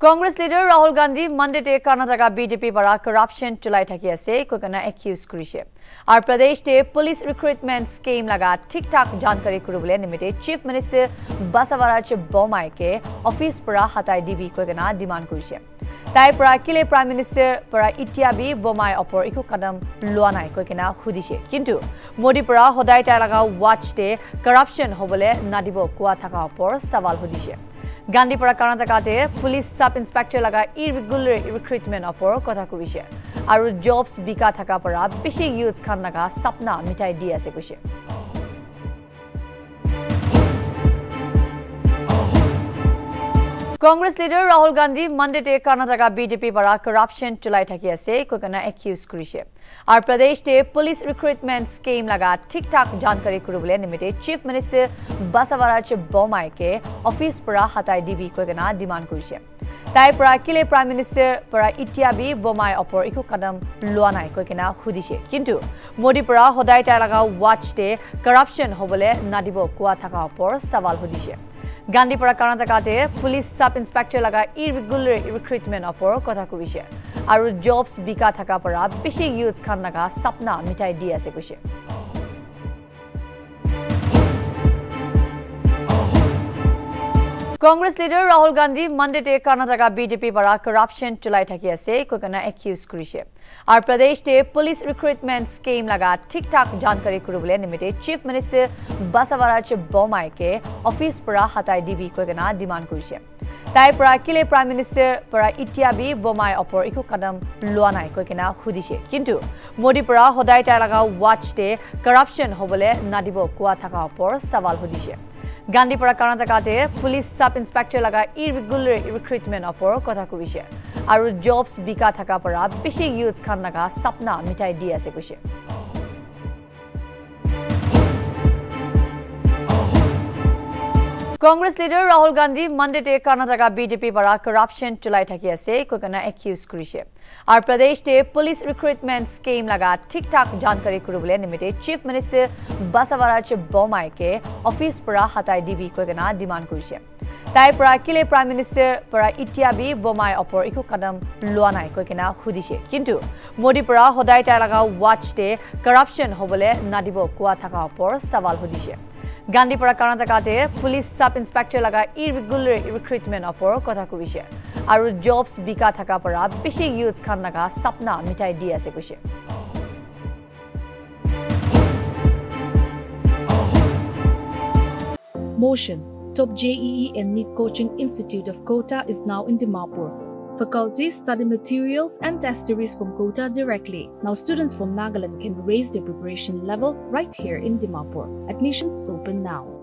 Congress leader Rahul Gandhi মণ্ডেতে কৰ্ণাটকা বিজেপিৰ পৰা কৰাপশ্যন চলাই থাকি আছে কৈকেনে একিউজ কৰিছে আৰু প্ৰদেশতে পুলিচ ৰিক্ৰুটমেণ্ট স্কিম লগা ঠিক ঠাক জানকাৰী কৰিবলৈ নিমিত্তে চিফ মিনিষ্টাৰ বাছাৱাৰাজ বোমাইকে অফিচ পৰা হটাই দিবি কৈকেনে ডিমাণ্ড কৰিছে তাইৰ পৰা কেলে প্ৰাইম মিনিষ্টাৰ পৰা এতিয়া বি বোমাই অপৰ একো কদম লোৱা নাই কৈকেনে সুধিছে কিন্তু মোদীৰ পৰা সদায় তাই লগা ৱাটছতে কৰাপশ্যন হ'বলৈ নাদিব কোৱা থকা ওপৰ চাৱাল সুধিছে গান্ধীপাৰা কৰ্ণাটকাতে পুলিচ চাব ইন্সপেক্টৰ লগা ইৰেগুলাৰ ৰিক্ৰুটমেণ্ট ওপৰত কথা কৈছে আৰু জবছ বিকা থকাৰ পৰা বেছি ইউথ খান লগা সপনা মিঠাই দি আছে কৈছে কংগ্ৰেছ লিডাৰ ৰাহুল গান্ধী মণ্ডেতে কৰ্ণাটকা বিজেপিৰ পৰা কৰাপশ্যন চলাই থাকি আছে কৈকেনে একিউজ কৰিছে আৰু প্ৰদেশতে পুলিচ ৰিক্ৰুটমেণ্ট স্কিম ঠিক ঠাক জানকাৰী কৰিবলৈ নিমিত্তে চিফ মিনিষ্টাৰ বাছাৱাৰাজ বোমাইকে অফিচ পৰা হটাই দিবি কৈকেনে ডিমাণ্ড কৰিছে তাইৰ পৰা কেলে প্ৰাইম মিনিষ্টাৰ পৰা এতিয়া বি বোমাই অপৰ একো কদম লোৱা নাই কৈকেনে সুধিছে কিন্তু মোদীৰ পৰা সদায় তাই লগা ৱাটছতে কৰাপশ্যন হ'বলৈ নাদিব কোৱা থকা ওপৰ চাৱাল সুধিছে গান্ধীপাৰা কৰ্ণাটকাতে পুলিচ চাব ইন্সপেক্টৰ লগা ইৰেগুলাৰ ৰিক্ৰুটমেণ্ট ওপৰত কথা কৈছে। আৰু জবছ বিকা থকাৰ পৰা বেছি ইউথ খান লগা সপনা মিঠাই দি আছে কৈছে। কংগ্ৰেছ লিডাৰ ৰাহুল গান্ধী মণ্ডেতে কৰ্ণাটকা বিজেপিৰ পৰা কৰাপশ্যন চলাই থাকি আছে কৈকেনে একিউজ কৰিছে আৰু প্ৰদেশতে পুলিচ ৰিক্ৰুটমেণ্ট স্কিম লগা ঠিক ঠাক জানকাৰী কৰিবলৈ নিমিত্তে চিফ মিনিষ্টাৰ বাছাৱাৰাজ বোমাইকে অফিচ পৰা হটাই দিবি কৈকেনে ডিমাণ্ড কৰিছে তাইৰ পৰা কেলে প্ৰাইম মিনিষ্টাৰ পৰা এতিয়া বি বোমাই অপৰ একো কদম লোৱা নাই কৈকেনে সুধিছে কিন্তু মোদীৰ পৰা সদায় তাই লগা ৱাটছতে কৰাপশ্যন হ'বলৈ নাদিব কোৱা থকা ওপৰ চাৱাল সুধিছে গান্ধীপাৰা কৰ্ণাটকাতে পুলিচ চাব ইন্সপেক্টৰ লগা ইৰেগুলাৰ ৰিক্ৰুটমেণ্ট ওপৰত কথা কৈছে আৰু জবছ বিকা থকাৰ পৰা বেছি ইউথ খান লগা সপনা মিঠাই দি আছে কৈছে কংগ্ৰেছ লিডাৰ ৰাহুল গান্ধী মণ্ডেতে কৰ্ণাটকা বিজেপিৰ পৰা কৰাপশ্যন চলাই থাকি আছে কৈকেনে একিউজ কৰিছে আৰু প্ৰদেশতে পুলিচ ৰিক্ৰুটমেণ্ট স্কিম ঠিক ঠাক জানকাৰী কৰিবলৈ নিমিত্তে চিফ মিনিষ্টাৰ বাছাৱাৰাজ বোমাইকে অফিচ পৰা হটাই দিবি কৈকেনে ডিমাণ্ড কৰিছে তাইৰ পৰা কেলে প্ৰাইম মিনিষ্টাৰ পৰা এতিয়া বি বোমাই অপৰ একো কদম লোৱা নাই কৈকেনে সুধিছে কিন্তু মোদীৰ পৰা সদায় তাই লগা ৱাটছতে কৰাপশ্যন হ'বলৈ নাদিব কোৱা থকা ওপৰ চাৱাল সুধিছে গান্ধীপাৰা কৰ্ণাটকাতে পুলিচ চাব ইন্সপেক্টৰ লগা ইৰেগুলাৰ ৰিক্ৰুটমেণ্ট ওপৰত কথা কৈছে আৰু জবছ বিকা থকাৰ পৰা বেছি ইউথ খান লগা সপনা মিঠাই দি আছে কৈছে Motion, top JEE and NEET coaching institute of Kota is now in Dimapur. Faculties study materials and test series from Kota directly. Now students from Nagaland can raise their preparation level right here in Dimapur. Admissions open now.